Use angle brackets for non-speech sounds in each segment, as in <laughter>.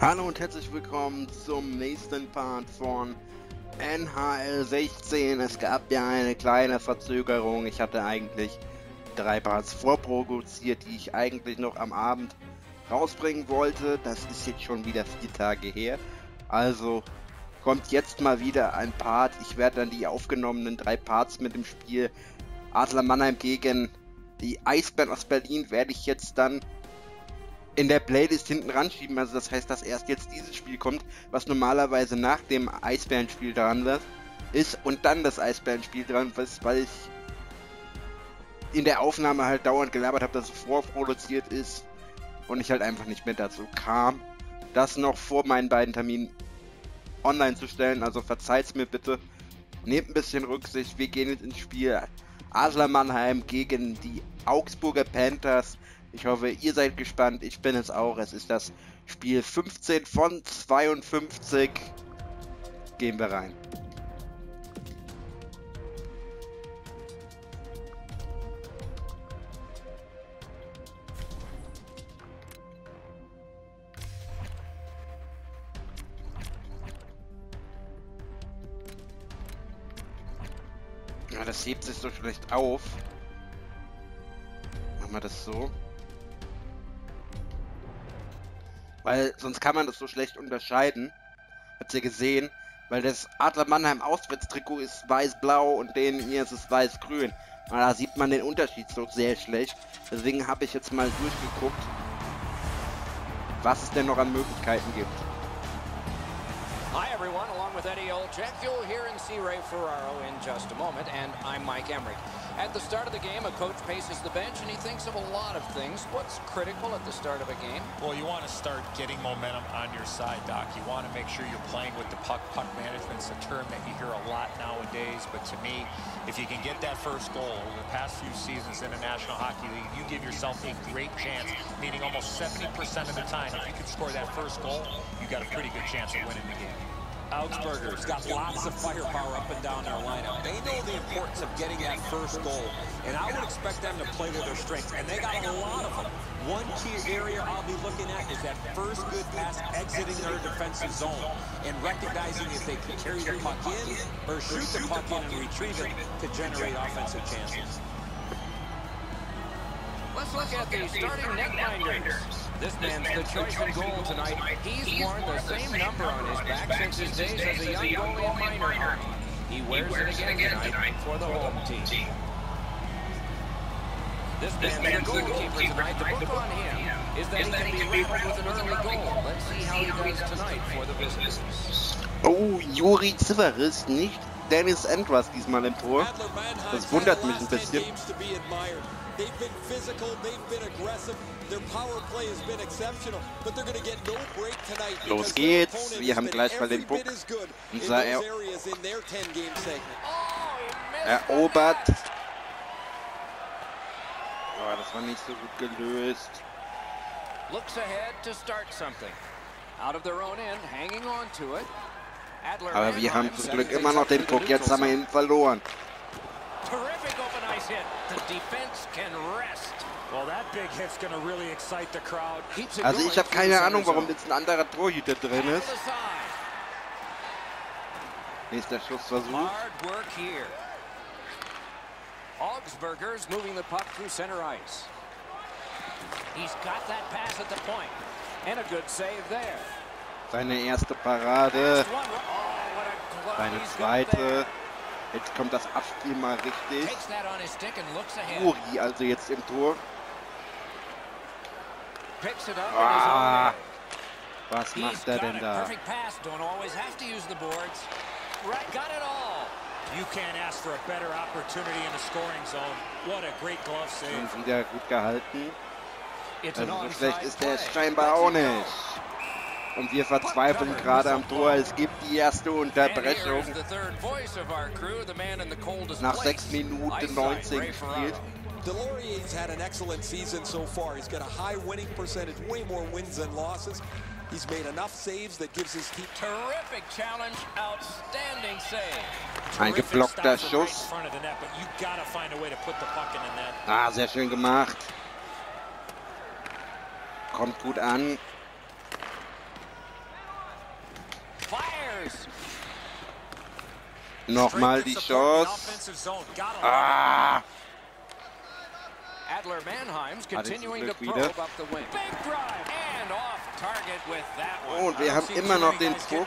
Hallo und herzlich willkommen zum nächsten Part von NHL 16. Es gab ja eine kleine Verzögerung. Ich hatte eigentlich drei Parts vorproduziert, die ich eigentlich noch am Abend rausbringen wollte. Das ist jetzt schon wieder vier Tage her. Also kommt jetzt mal wieder ein Part. Ich werde dann die aufgenommenen drei Parts mit dem Spiel Adler Mannheim gegen die Eisbären aus Berlin werde ich jetzt dann in der Playlist hinten ranschieben. Also das heißt, dass erst jetzt dieses Spiel kommt, was normalerweise nach dem Eisbärenspiel dran ist und dann das Eisbärenspiel dran ist, weil ich in der Aufnahme halt dauernd gelabert habe, dass es vorproduziert ist und ich halt einfach nicht mehr dazu kam, das noch vor meinen beiden Terminen online zu stellen. Also verzeiht's mir bitte. Nehmt ein bisschen Rücksicht. Wir gehen jetzt ins Spiel Adler Mannheim gegen die Augsburger Panthers. Ich hoffe, ihr seid gespannt. Ich bin es auch. Es ist das Spiel 15 von 52. Gehen wir rein. Ja, das hebt sich so schlecht auf. Machen wir das so. Weil sonst kann man das so schlecht unterscheiden. Habt ihr gesehen? Weil das Adler Mannheim Auswärtstrikot ist weiß-blau und den hier ist es weiß-grün. Da sieht man den Unterschied so sehr schlecht. Deswegen habe ich jetzt mal durchgeguckt, was es denn noch an Möglichkeiten gibt. Hi, everyone. Along with Eddie Olczyk, you'll hear and see Ray Ferraro in just a moment, and I'm Mike Emrick. At the start of the game, a coach paces the bench, and he thinks of a lot of things. What's critical at the start of a game? Well, you want to start getting momentum on your side, Doc. You want to make sure you're playing with the puck. Puck management's a term that you hear a lot nowadays, but to me, if you can get that first goal over the past few seasons in the National Hockey League, you give yourself a great chance, meaning almost 70% of the time, if you can score that first goal, you got a pretty good chance of winning the game. Augsburger's got lots of firepower up and down their lineup. They know the importance of getting that first goal, and I would expect them to play to their strengths, and they got a lot of them. One key area I'll be looking at is that first good pass exiting their defensive zone and recognizing if they can carry the puck in or shoot the puck in and retrieve it to generate offensive chances. Let's look at the starting netminders. This man's the choice in goal tonight. He's worn the same number on his back since his days as a young goalie in minor hockey. He wears it again tonight for the home team. This man's the goalkeeper tonight. The book on him is that he can be rattled with an early goal. Let's see how he does tonight for the visitors. Oh, Juri Ziveris, nicht Dennis Endras diesmal im Tor. Das wundert mich ein bisschen. They've been physical, they've been aggressive, their power play has been exceptional, but they're going to get no break tonight. Los geht's, wir haben gleich mal den Puck. Unser er erobert. Oh, das war nicht so gut gelöst. Looks ahead to start something. Out of their own end, hanging on to it. Aber wir haben zum Glück immer noch den Puck, jetzt haben wir ihn verloren. Terrific open ice hit. The defense can rest. Well, that big hit's to really excite the crowd. Also ich habe keine Ahnung, warum jetzt ein anderer Torhüter drin ist. Nächster Schussversuch. Augsburgers moving the puck through center ice. He's got that pass at the point. And a good save there. Seine erste Parade. Seine zweite. Jetzt kommt das Abspiel mal richtig. Uri also jetzt im Tor. Ah, was macht er denn da? Und wieder gut gehalten. Also so schlecht ist der scheinbar auch nicht. Und wir verzweifeln gerade am Tor. Es gibt die erste Unterbrechung. Nach 6 Minuten 19 gespielt. Delorier's had an excellent season so far. He's got a high winning percentage, way more wins than losses. He's made enough saves that gives his team terrific challenge, outstanding save. Ein geblockter Schuss. Ah, sehr schön gemacht. Kommt gut an. Nochmal die Chance. Ah! Adler Mannheim's continuing to probe up the wing. Big drive and off target with that one. Oh, und wir haben immer noch den Druck.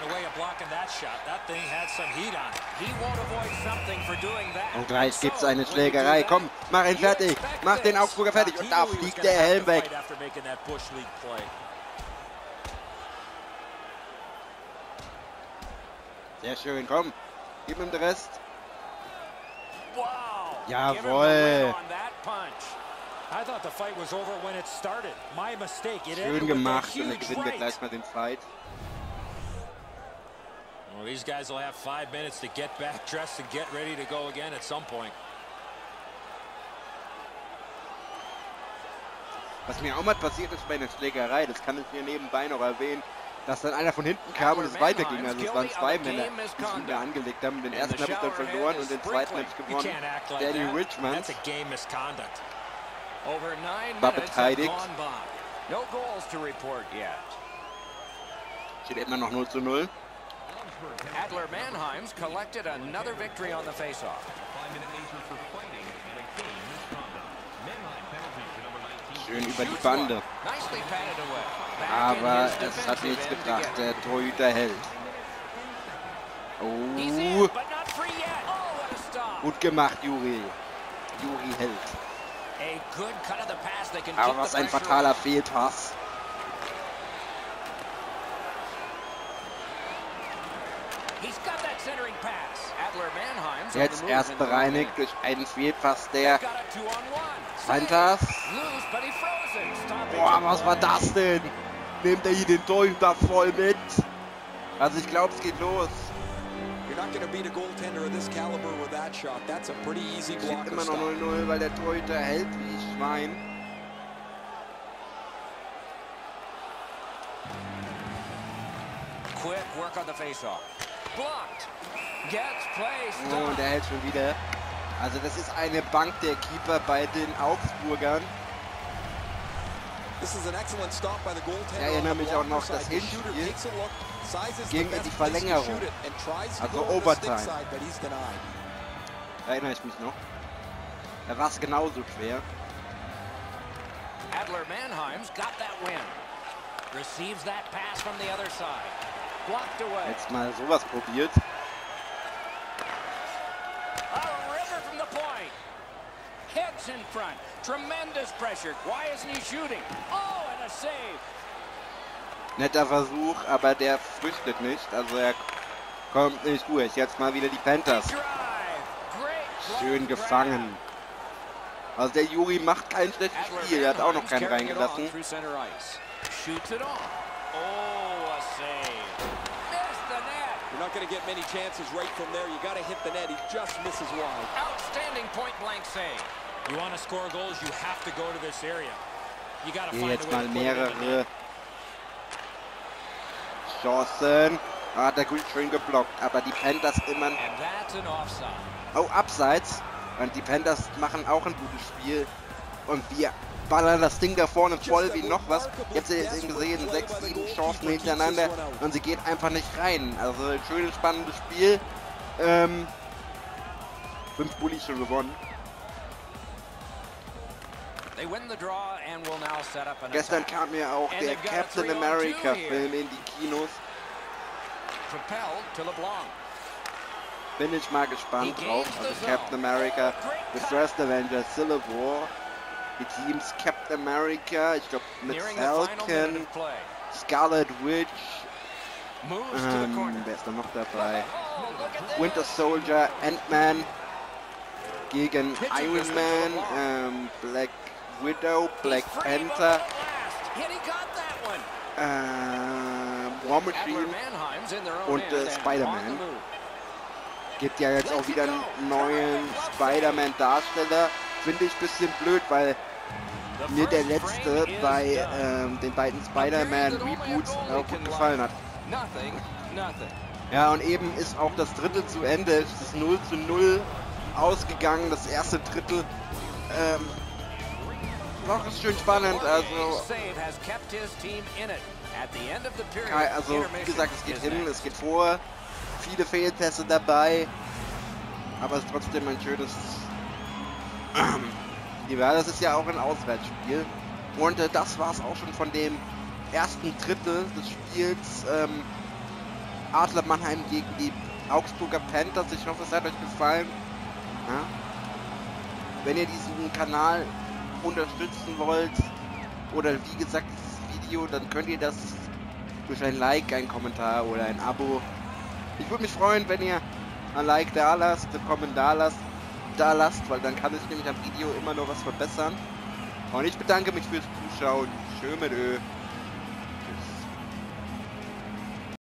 Und gleich gibt's eine Schlägerei. Komm, mach ihn fertig. Mach den Augsburger fertig. Und da fliegt der Helm weg. Sehr schön, komm. Gib ihm den Rest. Wow. Jawohl. Schön gemacht. Und dann gewinnen wir gleich mal den Fight. Well, these guys will have five minutes to get back <laughs> dressed and get ready to go again at some point. Was mir auch mal passiert ist bei einer Schlägerei, das kann ich hier nebenbei noch erwähnen, dass dann einer von hinten kam und es weiterging. Also es waren zwei Männer, die sich wieder angelegt haben. Den ersten habe ich dann verloren und den zweiten habe ich gewonnen. Danny. Richmond. War beteiligt. gone by. No goals to report yet. Steht immer noch 0 zu 0. Adler Mannheim's collected another victory on the faceoff. Schön über die Bande. Nicely patted away. Aber es hat nichts gebracht. Der Torhüter hält. Oh, gut gemacht, Juri. Juri hält. Aber was ein fataler. Fehlpass. Jetzt erst bereinigt durch einen Fehlpass der. Stoppage Boah, was war das denn? Nimmt er hier den Torhüter voll mit? Also ich glaube, es geht los. You're not going to beat a goaltender of this caliber with that shot. That's a pretty easy Steht immer noch stop. 0-0, weil der Torhüter hält wie ein Schwein. Quick work on the faceoff. Blocked. Gets placed. Oh, und er hält schon wieder. Also das ist eine Bank der Keeper bei den Augsburgern. Ich erinnere mich auch noch das Hinspiel ging in die Verlängerung. Also Overtime. erinnere ich mich noch. Da war es genauso schwer. Adler Mannheim's got that win. Receives that pass from the other side. Blocked away. Jetzt mal sowas probiert. A river from the point. Heads in front. Tremendous pressure. Why isn't he shooting? Oh, and a save. Netter Versuch, aber der flüchtet nicht. Also er kommt nicht durch. Jetzt mal wieder die Panthers. Schön gefangen. Also der Juri macht kein schlechtes Spiel. Er hat auch noch keinen reingelassen. Oh. You're not going to get many chances right from there. You got to hit the net. He just misses wide. Outstanding point blank save. You want to score goals, you have to go to this area. You got to Hier find a jetzt way mal mehrere Chancen. Ah, Hat er gut schön geblockt. Aber die Panthers immer... And that's an offside. Oh, abseits. Und die Panthers machen auch ein gutes Spiel. Und wir ballern das Ding da vorne voll wie noch was. Jetzt habt ihr jetzt eben gesehen, sechs, sieben Chancen hintereinander. Und sie geht einfach nicht rein. Also ein schönes, spannendes Spiel. Ähm, fünf Bullies schon gewonnen. They win the draw and will now set up an Gestern attack. kam ja auch And der Captain 3-on-2 America. Film in die Kinos. Propelled to LeBlanc. Bin ich mal gespannt drauf. Also Captain. America, Oh, The. First Avenger, Civil War. Die Teams Captain America, ich glaube mit Nearing the final minute Falcon. Scarlet Witch, Moves to the ähm, wer ist da noch dabei? Look at this. Winter Soldier, Ant-Man gegen Iron Man, ähm, Black Widow, Black Panther, ähm, War Adler Machine. Und, äh, Spider-Man. Gibt ja jetzt auch wieder einen neuen Spider-Man-Darsteller. Finde ich ein bisschen blöd, weil mir der letzte bei ähm, den beiden Spider-Man-Reboots auch gut gefallen hat. Ja, und eben ist auch das Drittel zu Ende. Es ist 0 zu 0 ausgegangen, das erste Drittel. Ähm, noch ist schön spannend. Also, also wie gesagt, es geht hin, es geht vor. viele Fehlpässe dabei. Aber es ist trotzdem ein schönes <clears throat> ja, das ist ja auch ein Auswärtsspiel. Und äh, das war es auch schon von dem ersten Drittel des Spiels. Ähm, Adler Mannheim gegen die Augsburger Panthers. Ich hoffe, es hat euch gefallen. Ja? Wenn ihr diesen Kanal unterstützen wollt oder wie gesagt dieses Video, dann könnt ihr das durch ein Like, ein Kommentar oder ein Abo. Ich würde mich freuen, wenn ihr ein Like da lasst, einen Kommentar lasst, da lasst, weil dann kann ich nämlich am Video immer noch was verbessern. Und ich bedanke mich fürs Zuschauen. Schön mit Ö.